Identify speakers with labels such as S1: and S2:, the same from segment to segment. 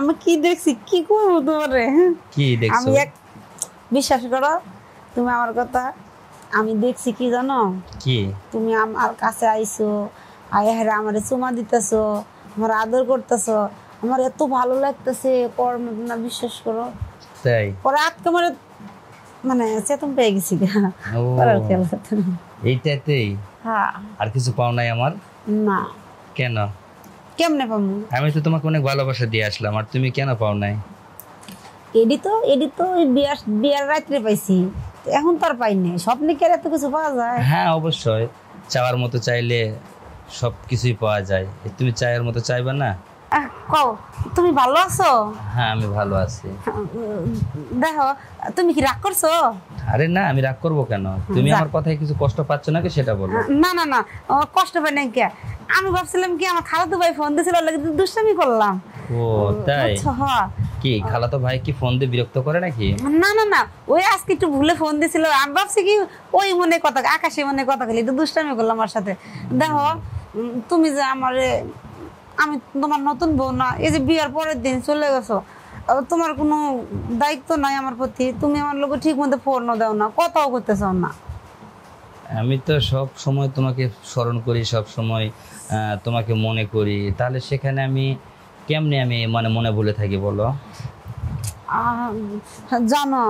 S1: আমি কি দেখছি? কি করব তোমারে?
S2: কি দেখছ?
S1: আমি এক বিশ্বাস করো তুমি আমার কথা আমি দেখছি কি জানো?
S2: কি?
S1: তুমি আমার কাছে আইছো আয় হারে আমার চুমা দিতেছো আমার আদর করতেছো আমার এত ভালো লাগতেছে কর না বিশ্বাস করো।
S2: তাই?
S1: পরে আজকে আমার মানে চেতন পেয়ে গেছি।
S2: এইটাতেই?
S1: হ্যাঁ।
S2: আর কিছু পাও নাই আমার?
S1: না।
S2: কেন?
S1: কেমনে পাবো
S2: আমি তো তোমাকে অনেক ভালোবাসা দিয়ে আসলাম আর তুমি কেন পাও নাই?
S1: এডি তো এডি তো বিয়ার বিয়ার রাত্রে পাইছি। এখন তো আর পাইনি স্বপ্নে কি আর এত কিছু পাওয়া যায়?
S2: হ্যাঁ অবশ্যই। চাওয়ার মতো চাইলে সব কিছুই পাওয়া যায়। তুমি চায়ের মতো চাইবে না?
S1: কও তুমি ভালো আছো?
S2: হ্যাঁ আমি ভালো আছি।
S1: দেখো তুমি কি রাগ করছ?
S2: আরে না আমি রাগ করব কেন? তুমি আমার কথায় কিছু কষ্ট পাচ্ছ নাকি সেটা বলো।
S1: না না না কষ্ট পাই নাই কে? আমি ভাবছিলাম কি আমার খালাতো ভাই ফোন দিয়েছিল ওর লাগি দুষ্টামি করলাম।
S2: ও তাই? কি খালাতো ভাই কি ফোন দিয়ে বিরক্ত করে নাকি?
S1: না না না ওই আজকে একটু ভুলে ফোন দিছিল আমি ভাবছি কি ওই মনে কথা আকাশে মনে কথা খালি একটু দুষ্টামি করলাম আমার সাথে। দেখো তুমি যে আমার আমি তোমার নতুন বউ না এই যে বিয়ার পরের দিন চলে গেছো তোমার কোনো দায়িত্ব নাই আমার প্রতি তুমি আমার লোক ঠিক মতো ফোনও দাও না কথাও করতে চাও না।
S2: আমি তো সব সময় তোমাকে স্মরণ করি সব সময় তোমাকে মনে করি। তাহলে সেখানে আমি কেমনে আমি মানে মনে বলে থাকি বলো?
S1: জানো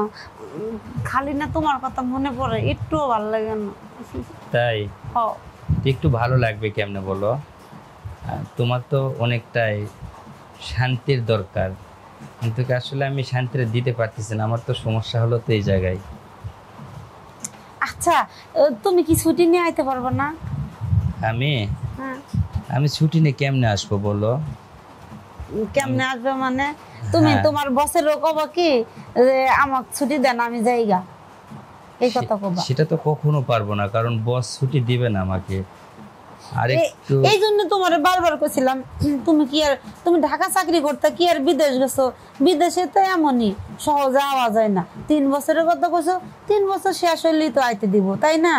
S1: খালি না তোমার কথা মনে পড়ে একটুও ভালো লাগে না।
S2: তাই? একটু ভালো লাগবে কেমনে বলো? তোমার তো অনেকটাই শান্তির দরকার। কিন্তু আসলে আমি শান্তিটা দিতে পারতেছি না আমার তো সমস্যা হলো তো এই জায়গায়।
S1: আচ্ছা তুমি কি ছুটি নিয়ে আইতে পারবে না?
S2: আমি?
S1: হ্যাঁ।
S2: আমি ছুটি নিয়ে কেমনে আসব বলো?
S1: কেমনে আসবে মানে? তুমি তোমার বসের লোক কবা কি যে আমার ছুটি দেন আমি যাইগা। এই কথা কবা।
S2: সেটা তো কখনো পারব না কারণ বস ছুটি দিবে না আমাকে।
S1: এই জন্য তোমার বারবার কইছিলাম তুমি কি আর তুমি ঢাকা চাকরি করতে কি আর বিদেশ গেছো? বিদেশে তো এমনই সহজে আওয়া যায় না। তিন বছরের কথা কইছো তিন বছর শেষ হইলেই তো আইতে দিব তাই না?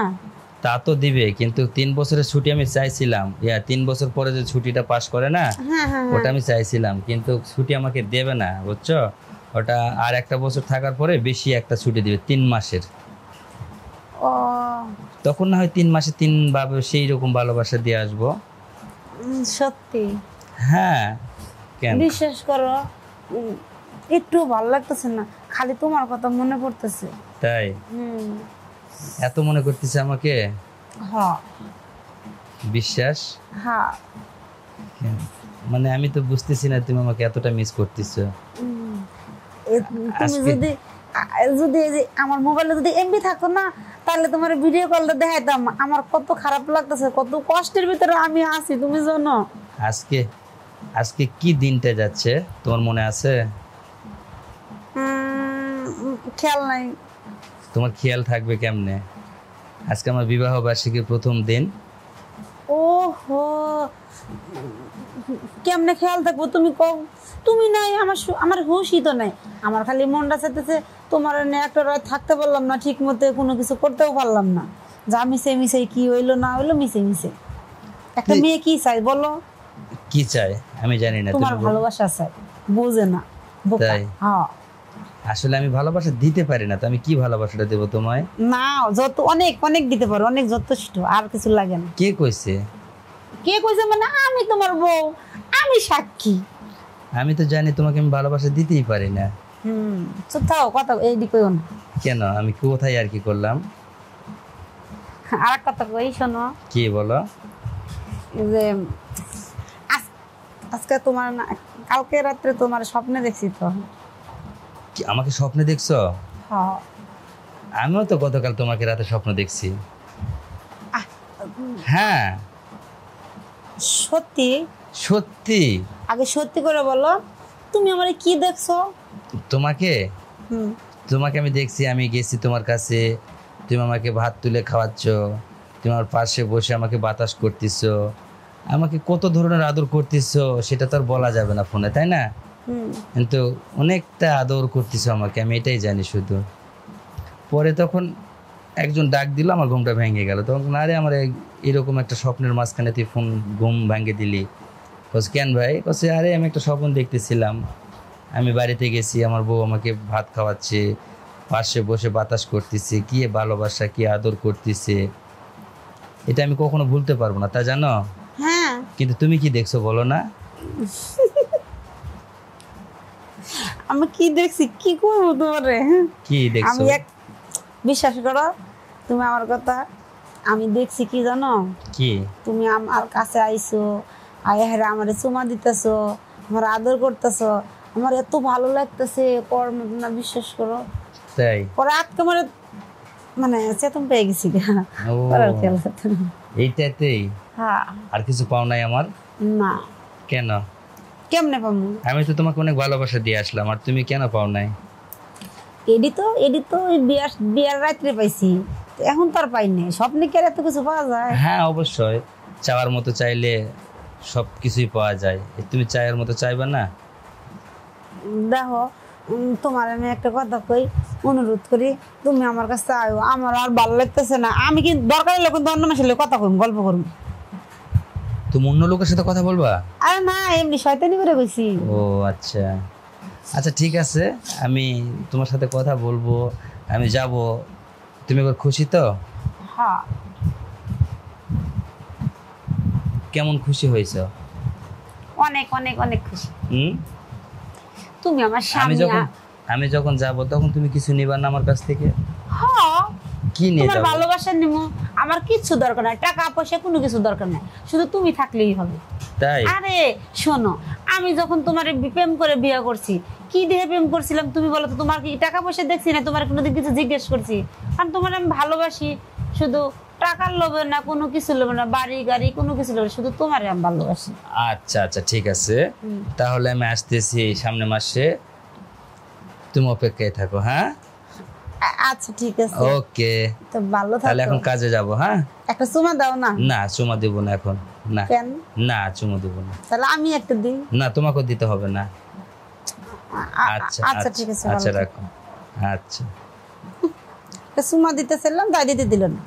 S2: তা তো দিবে কিন্তু তিন বছরের ছুটি আমি চাইছিলাম। ইয়া তিন বছর পরে যে ছুটিটা পাস করে না
S1: হ্যাঁ হ্যাঁ।
S2: ওটা আমি চাইছিলাম কিন্তু ছুটি আমাকে দেবে না বুঝছ? ওটা আর একটা বছর থাকার পরে বেশি একটা ছুটি দিবে তিন মাসের। তখন না হয় তিন মাসে তিন ভাবে সেই রকম ভালোবাসা দিয়ে আসব।
S1: সত্যি?
S2: হ্যাঁ কেন?
S1: বিশ্বাস করো একটু ভালো লাগতেছে না খালি তোমার কথা মনে পড়তেছে।
S2: তাই?
S1: হুম।
S2: এত মনে করতেছে আমাকে?
S1: হ্যাঁ
S2: বিশ্বাস?
S1: হ্যাঁ
S2: মানে আমি তো বুঝতেছি না তুমি আমাকে এতটা মিস করতেছো।
S1: তুমি যদি যদি আমার মোবাইলে যদি এমবি থাকতো না তাহলে তোমার ভিডিও কলটা দেখাইতাম। আমার কত খারাপ লাগতেছে কত কষ্টের ভিতরে আমি আছি তুমি জানো।
S2: আজকে আজকে কি দিনটা যাচ্ছে? তোমার মনে আছে?
S1: খেয়াল নাই।
S2: তোমার খেয়াল থাকবে কেমনে? আজকে আমার বিবাহ বার্ষিকীর প্রথম দিন।
S1: কেমনে খেয়াল থাকব তুমি কও? তুমি নাই আমার আমার হুশই তো নাই। আমার খালি মনটা চাইতেছে তোমার একটা রাত থাকতে পারলাম না ঠিক মতো কোনো কিছু করতেও পারলাম না। যা মিশে মিশে কি হইল না হইল মিশে মিশে। একটা মেয়ে কি চাই বলো?
S2: কি চাই আমি জানি না
S1: তোমার ভালোবাসা চাই বোঝে না
S2: তাই?
S1: হ্যাঁ।
S2: আসলে আমি ভালোবাসা দিতে পারি না তো আমি কি ভালোবাসাটা দেবো তোমায়?
S1: না যত অনেক অনেক দিতে পারো অনেক যথেষ্ট আর কিছু লাগে না।
S2: কে কইছে?
S1: কে কইছে মানে আমি তোমার বউ। আমি সাক্ষী।
S2: আমি তো জানি তোমাকে আমি ভালোবাসা দিতেই পারি না।
S1: হুম চুপ থাও কথা এই দিকে না।
S2: কেন? আমি কোথায় আর কি করলাম?
S1: আর কথা কই শোনো।
S2: কি বলো?
S1: যে আজ- আজকে তোমার না কালকে রাত্রে তোমার স্বপ্নে দেখছি তো।
S2: কি আমাকে স্বপ্নে দেখছ?
S1: হ্যাঁ।
S2: আমিও তো গতকাল তোমাকে রাতে স্বপ্ন দেখছি। হ্যাঁ।
S1: সত্যি?
S2: সত্যি?
S1: আগে সত্যি করে বলো। তুমি আমারে কি দেখছ?
S2: তোমাকে?
S1: হুম।
S2: তোমাকে আমি দেখছি আমি গেছি তোমার কাছে। তুমি আমাকে ভাত তুলে খাওয়াচ্ছ। তুমি আমার পাশে বসে আমাকে বাতাস করতেছ। আমাকে কত ধরনের আদর করতেছ সেটা তো আর বলা যাবে না ফোনে তাই না? কিন্তু অনেকটা আদর করতেছ আমাকে আমি এটাই জানি শুধু। পরে তখন একজন ডাক দিল আমার ঘুমটা ভেঙে গেল। তখন না রে আমার এরকম একটা স্বপ্নের মাঝখানে তুই ফোন ঘুম ভেঙে দিলি। বলছে কেন ভাই বলছে আরে আমি একটা স্বপ্ন দেখতেছিলাম। আমি বাড়িতে গেছি আমার বউ আমাকে ভাত খাওয়াচ্ছে পাশে বসে বাতাস করতেছে কি ভালোবাসা কি আদর করতেছে। এটা আমি কখনো ভুলতে পারব না তা জানো?
S1: হ্যাঁ।
S2: কিন্তু তুমি কি দেখছ বলো না?
S1: আমি কি দেখছি? কি করব তোমারে?
S2: কি দেখছ?
S1: আমি এক বিশ্বাস করো তুমি আমার কথা আমি দেখছি কি জানো?
S2: কি?
S1: তুমি আমার কাছে আইছো আয় হেরা আমার চুমা দিতেছো আমার আদর করতেছো আমার এত ভালো লাগতেছে কর না বিশ্বাস করো।
S2: তাই?
S1: পরে আজকে মানে মানে চেতন পেয়ে গেছি করার খেয়াল
S2: এইটাতেই?
S1: হ্যাঁ।
S2: আর কিছু পাও নাই আমার?
S1: না।
S2: কেন?
S1: কেমনে পাবো
S2: আমি তো তোমাকে অনেক ভালোবাসা দিয়ে আসলাম আর তুমি কেন পাও নাই?
S1: এডি তো এডি তো বিয়ার বিয়ার রাত্রে পাইছি। এখন তো আর পাইনি স্বপ্নে কি আর এত কিছু পাওয়া যায়?
S2: হ্যাঁ অবশ্যই। চাওয়ার মতো চাইলে সব কিছুই পাওয়া যায়। তুমি চায়ের মতো চাইবা না?
S1: দেখো তোমার আমি একটা কথা কই অনুরোধ করি তুমি আমার কাছে আয়ো। আমার আর ভালো লাগতেছে না। আমি কিন্তু দরকার হলে কিন্তু অন্য মাসের কথা কইম গল্প করুম।
S2: তুমি অন্য লোকের সাথে কথা বলবা?
S1: আরে না এমনি শয়তানি করে কইছি।
S2: ও আচ্ছা। আচ্ছা ঠিক আছে। আমি তোমার সাথে কথা বলব আমি যাব। তুমি খুশি তো?
S1: হ্যাঁ।
S2: কেমন খুশি হয়েছ?
S1: অনেক অনেক অনেক খুশি।
S2: হুম?
S1: তুমি আমার
S2: আমি
S1: স্বামী
S2: যখন আমি যখন যাব তখন তুমি কিছু নিবা না আমার কাছ থেকে?
S1: হ্যাঁ।
S2: কি নিয়ে
S1: তোমার ভালোবাসা নিমো আমার কিচ্ছু দরকার নাই। টাকা পয়সা কোনো কিছু দরকার নাই। শুধু তুমি থাকলেই হবে।
S2: তাই?
S1: আরে শোনো আমি যখন তোমার প্রেম করে বিয়ে করছি কি দিয়ে প্রেম করছিলাম তুমি বলো তো তোমার কি টাকা পয়সা দেখছি না? তোমার কোনোদিন কিছু জিজ্ঞেস করছি? কারণ তোমার আমি ভালোবাসি শুধু টাকার লোভে না কোনো কিছু লোভে না বাড়ি গাড়ি কোনো কিছু লোভে শুধু তোমারে আমি ভালোবাসি।
S2: আচ্ছা আচ্ছা ঠিক আছে। তাহলে আমি আসতেছি সামনে মাসে। তুমি অপেক্ষায় থাকো হ্যাঁ?
S1: আচ্ছা ঠিক আছে।
S2: ওকে।
S1: তো ভালো থাকো।
S2: তাহলে এখন কাজে যাব হ্যাঁ?
S1: একটা চুমা দাও না?
S2: না চুমা দেবো না এখন। না।
S1: কেন?
S2: না চুমা দেবো না।
S1: তাহলে আমি একটা দিই।
S2: না তোমাকেও দিতে হবে না। আচ্ছা
S1: আচ্ছা ঠিক আছে
S2: আচ্ছা
S1: রাখুন।
S2: রাখো আচ্ছা
S1: সুমা দিতেছিলাম তাই দিতে দিলেন না।